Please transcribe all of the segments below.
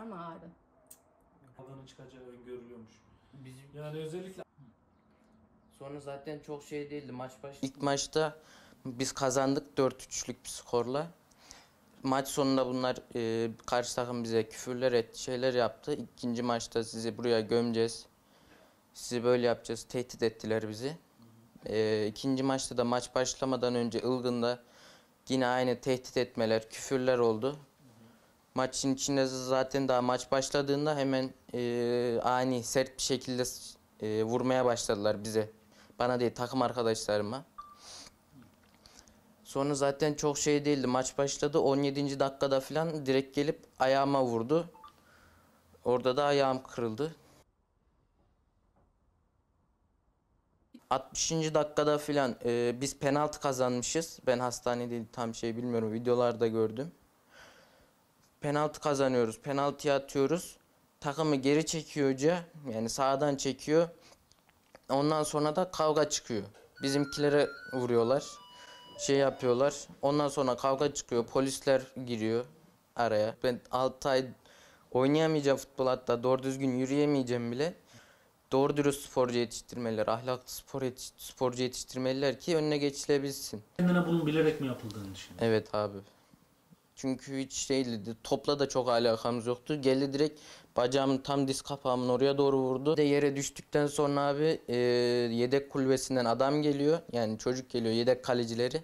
Var mı ağrı? Adının çıkacağı öngörülüyormuş. Bizim Yani özellikle sonra zaten çok şey değildi maç baş. İlk maçta biz kazandık 4-3'lük bir skorla. Maç sonunda bunlar e, karşı takım bize küfürler etti, şeyler yaptı. İkinci maçta sizi buraya gömeceğiz. Sizi böyle yapacağız. Tehdit ettiler bizi. E, ikinci maçta da maç başlamadan önce Ilgın'da yine aynı tehdit etmeler, küfürler oldu. Maçın içinde zaten daha maç başladığında hemen e, ani sert bir şekilde e, vurmaya başladılar bize. Bana değil takım arkadaşlarıma. Sonra zaten çok şey değildi. Maç başladı. 17. dakikada falan direkt gelip ayağıma vurdu. Orada da ayağım kırıldı. 60. dakikada falan e, biz penaltı kazanmışız. Ben hastanede tam şey bilmiyorum. Videolarda gördüm. Penaltı kazanıyoruz. Penaltıya atıyoruz. Takımı geri çekiyor hoca. Yani sağdan çekiyor. Ondan sonra da kavga çıkıyor. Bizimkilere vuruyorlar. Şey yapıyorlar. Ondan sonra kavga çıkıyor. Polisler giriyor araya. Ben 6 ay oynayamayacağım futbol hatta doğru düzgün yürüyemeyeceğim bile. Doğru dürüst sporcu yetiştirmeliler, ahlaklı spor yetiş- sporcu yetiştirmeliler ki önüne geçilebilsin. kendine bunun bilerek mi yapıldığını düşünüyorum. Evet abi. Çünkü hiç şeydi. Topla da çok alakamız yoktu. Geldi direkt bacağımın tam diz kapağımın oraya doğru vurdu. De yere düştükten sonra abi e, yedek kulübesinden adam geliyor. Yani çocuk geliyor yedek kalecileri.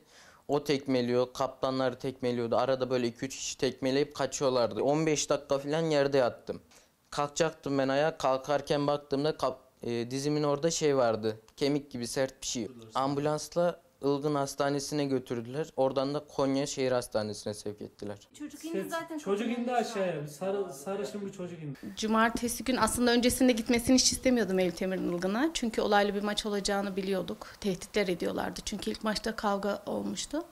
O tekmeliyor. Kaptanları tekmeliyordu. Arada böyle 2-3 kişi tekmeleyip kaçıyorlardı. 15 dakika falan yerde yattım. Kalkacaktım ben ayağa. Kalkarken baktığımda kap, e, dizimin orada şey vardı. Kemik gibi sert bir şey. Ambulansla Ilgın Hastanesi'ne götürdüler. Oradan da Konya Şehir Hastanesi'ne sevk ettiler. Çocuk indi zaten. Çocuk indi aşağıya. Bir sarı, sarışın bir çocuk indi. Cumartesi gün aslında öncesinde gitmesini hiç istemiyordum Elif Temir'in Ilgın'a. Çünkü olaylı bir maç olacağını biliyorduk. Tehditler ediyorlardı. Çünkü ilk maçta kavga olmuştu.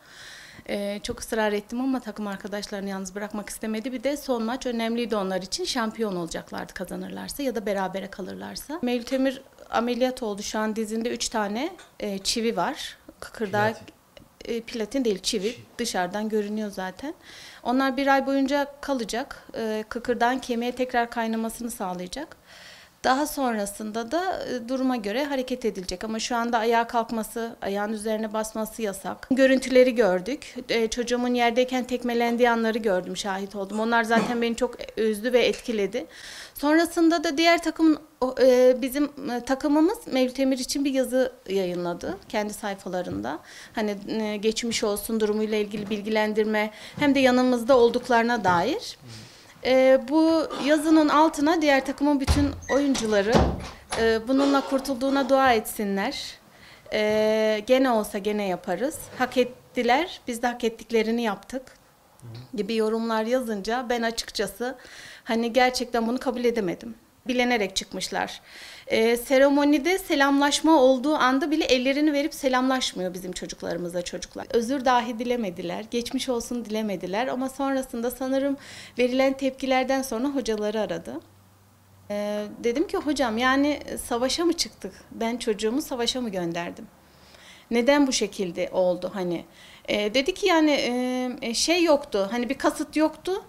Ee, çok ısrar ettim ama takım arkadaşlarını yalnız bırakmak istemedi. Bir de son maç önemliydi onlar için. Şampiyon olacaklardı kazanırlarsa ya da berabere kalırlarsa. Melih Temir ameliyat oldu. Şu an dizinde 3 tane e, çivi var. Kıkırdağı Platin. e, platin değil çivi dışarıdan görünüyor zaten. Onlar bir ay boyunca kalacak. E, kıkırdağın kemiğe tekrar kaynamasını sağlayacak. Daha sonrasında da e, duruma göre hareket edilecek ama şu anda ayağa kalkması, ayağın üzerine basması yasak. Görüntüleri gördük. E, çocuğumun yerdeyken tekmelendiği anları gördüm, şahit oldum. Onlar zaten beni çok üzdü ve etkiledi. Sonrasında da diğer takımın e, bizim takımımız Mevlüt Emir için bir yazı yayınladı kendi sayfalarında. Hani geçmiş olsun durumuyla ilgili bilgilendirme hem de yanımızda olduklarına dair. E, bu yazının altına diğer takımın bütün oyuncuları e, bununla kurtulduğuna dua etsinler. E, gene olsa gene yaparız. Hak ettiler, biz de hak ettiklerini yaptık gibi yorumlar yazınca ben açıkçası hani gerçekten bunu kabul edemedim. Bilenerek çıkmışlar. Ee, seremonide selamlaşma olduğu anda bile ellerini verip selamlaşmıyor bizim çocuklarımıza çocuklar. Özür dahi dilemediler, geçmiş olsun dilemediler ama sonrasında sanırım verilen tepkilerden sonra hocaları aradı. Ee, dedim ki hocam yani savaşa mı çıktık? Ben çocuğumu savaşa mı gönderdim? Neden bu şekilde oldu hani? Ee, dedi ki yani e, şey yoktu hani bir kasıt yoktu